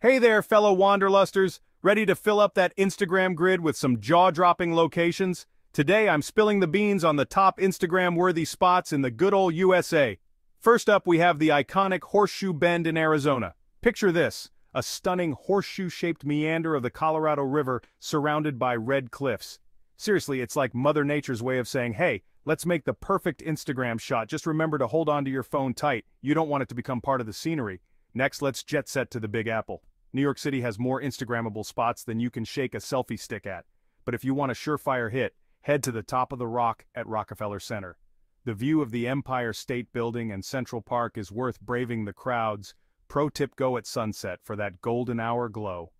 Hey there, fellow wanderlusters, ready to fill up that Instagram grid with some jaw-dropping locations? Today I'm spilling the beans on the top Instagram-worthy spots in the good old USA. First up we have the iconic Horseshoe Bend in Arizona. Picture this, a stunning horseshoe-shaped meander of the Colorado River surrounded by red cliffs. Seriously, it's like Mother Nature's way of saying, hey, let's make the perfect Instagram shot, just remember to hold onto your phone tight, you don't want it to become part of the scenery. Next, let's jet set to the Big Apple. New York City has more Instagrammable spots than you can shake a selfie stick at. But if you want a surefire hit, head to the top of the rock at Rockefeller Center. The view of the Empire State Building and Central Park is worth braving the crowds. Pro tip go at sunset for that golden hour glow.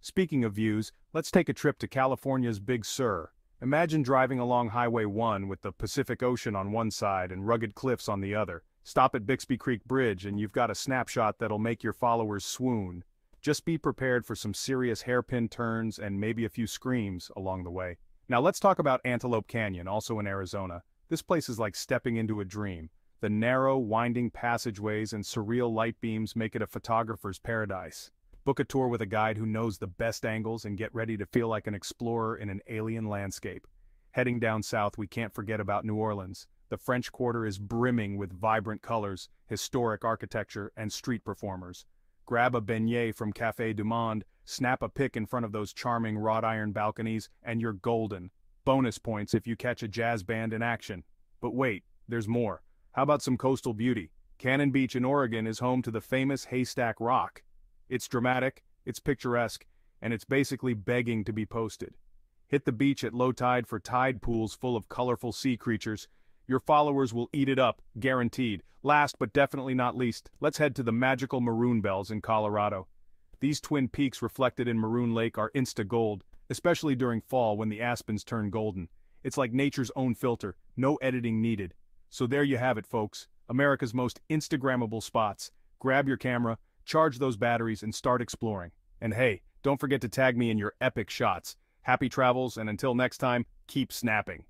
Speaking of views, let's take a trip to California's Big Sur. Imagine driving along Highway 1 with the Pacific Ocean on one side and rugged cliffs on the other. Stop at Bixby Creek Bridge and you've got a snapshot that'll make your followers swoon. Just be prepared for some serious hairpin turns and maybe a few screams along the way. Now let's talk about Antelope Canyon, also in Arizona. This place is like stepping into a dream. The narrow, winding passageways and surreal light beams make it a photographer's paradise. Book a tour with a guide who knows the best angles and get ready to feel like an explorer in an alien landscape. Heading down south we can't forget about New Orleans. The French Quarter is brimming with vibrant colors, historic architecture, and street performers grab a beignet from Café du Monde, snap a pic in front of those charming wrought iron balconies, and you're golden. Bonus points if you catch a jazz band in action. But wait, there's more. How about some coastal beauty? Cannon Beach in Oregon is home to the famous Haystack Rock. It's dramatic, it's picturesque, and it's basically begging to be posted. Hit the beach at low tide for tide pools full of colorful sea creatures, your followers will eat it up, guaranteed. Last but definitely not least, let's head to the magical Maroon Bells in Colorado. These twin peaks reflected in Maroon Lake are insta-gold, especially during fall when the aspens turn golden. It's like nature's own filter, no editing needed. So there you have it folks, America's most Instagrammable spots. Grab your camera, charge those batteries and start exploring. And hey, don't forget to tag me in your epic shots. Happy travels and until next time, keep snapping.